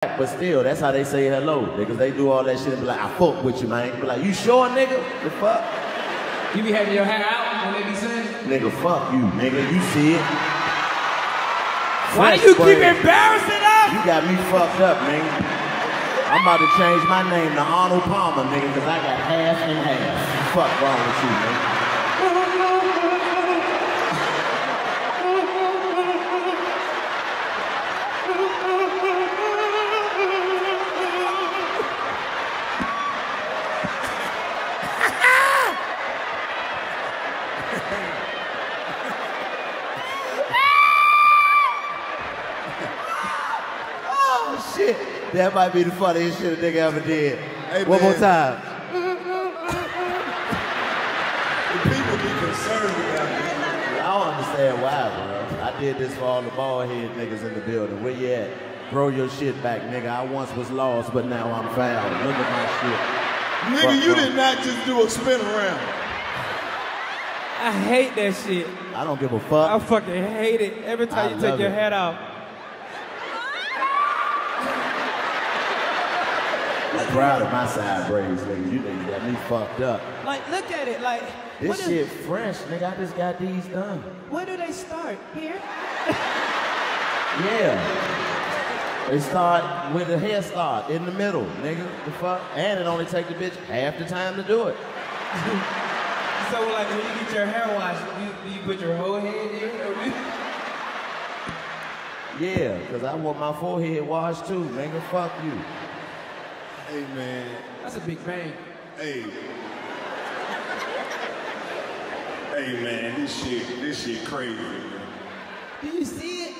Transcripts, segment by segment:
But still, that's how they say hello, niggas. They do all that shit and be like, I fuck with you, man. Be like, you sure, nigga? The fuck? You be having your hair out when they be saying? Nigga, fuck you, nigga. You see it. Why Fresh do you keep spread. embarrassing us? You got me fucked up, nigga. I'm about to change my name to Arnold Palmer, nigga, because I got half and half. Fuck wrong with you, nigga. Shit. That might be the funniest shit a nigga ever did. Hey, One more time. The people be concerned about me. I don't understand why, bro. I did this for all the bald head niggas in the building. Where you at? Grow your shit back, nigga. I once was lost, but now I'm found. Look at my shit. Nigga, Fuck you wrong. did not just do a spin around. I hate that shit. I don't give a fuck. I fucking hate it. Every time I you take your it. hat off. I'm proud of my side braids, nigga. You niggas got me fucked up. Like, look at it. Like, This what is- shit fresh, nigga. I just got these done. where do they start? Here? Yeah. They start with the hair start in the middle, nigga. The fuck? And it only take the bitch half the time to do it. So, like, when you get your hair washed, you, you put your whole head in? Yeah, because I want my forehead washed too, nigga. Fuck you. Hey, man. That's a big bang. Hey. Hey, man, this shit, this shit crazy, man. Do you see it?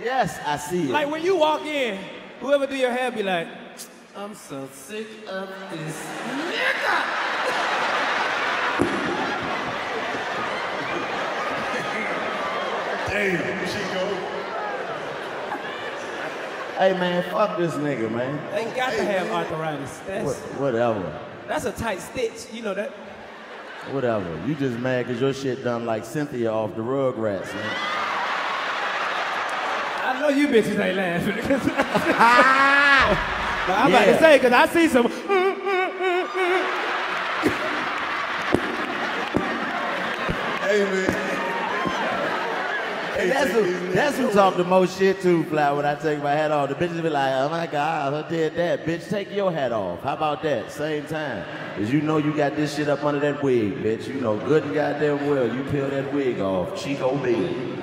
Yes, I see it. Like, when you walk in, whoever do your hair be like, I'm so sick of this nigga. Damn, Chico. Hey man, fuck this nigga, man. They got to have arthritis. That's, whatever. that's a tight stitch. You know that? Whatever. You just mad because your shit done like Cynthia off the Rugrats, man. I know you bitches ain't laughing. But I'm about Yeah. to say, because I see some. Hey, man. That's who, that's who talk the most shit too, Fly, when I take my hat off. The bitches be like, oh my God, I did that. Bitch, take your hat off. How about that? Same time. Because you know you got this shit up under that wig, bitch. You know good and goddamn well you peel that wig off. Chico B.